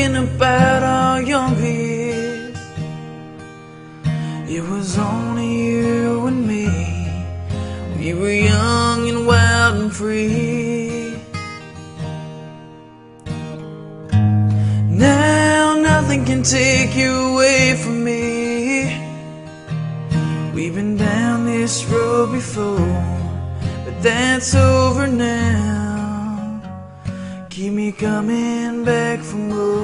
thinking about our younger years. It was only you and me. We were young and wild and free. Now nothing can take you away from me. We've been down this road before, but that's over now. Coming back for more.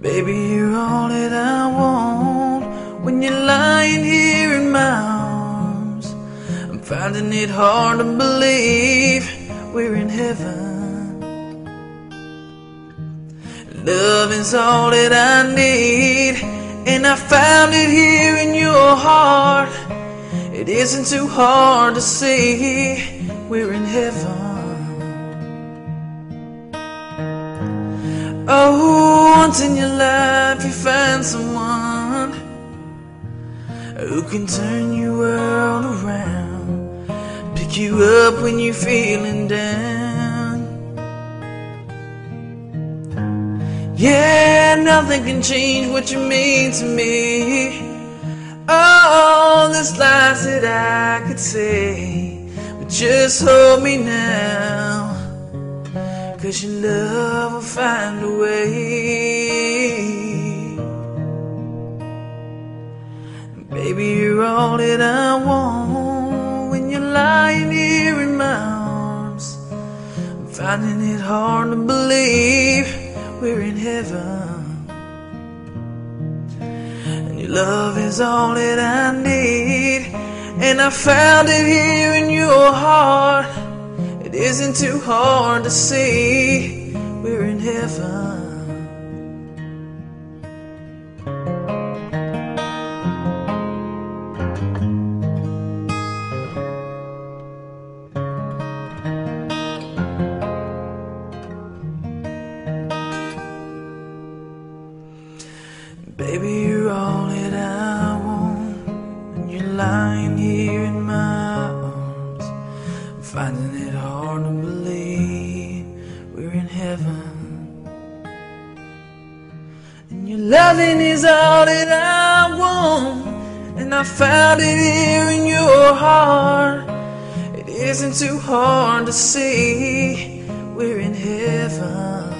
Baby, you're all that I want when you're lying here in my arms. I'm finding it hard to believe we're in heaven. Love is all that I need, and I found it here in your heart. It isn't too hard to see we're in heaven. Oh, once in your life you find someone who can turn your world around, pick you up when you're feeling down. Yeah, nothing can change what you mean to me. There's lies that I could say, but just hold me now. Cause your love will find a way. Baby, you're all that I want when you're lying here in my arms. I'm finding it hard to believe we're in heaven. Love is all that I need. And I found it here in your heart. It isn't too hard to see we're in heaven. Baby, you're all that finding it hard to believe we're in heaven. And your loving is all that I want. And I found it here in your heart. It isn't too hard to see we're in heaven.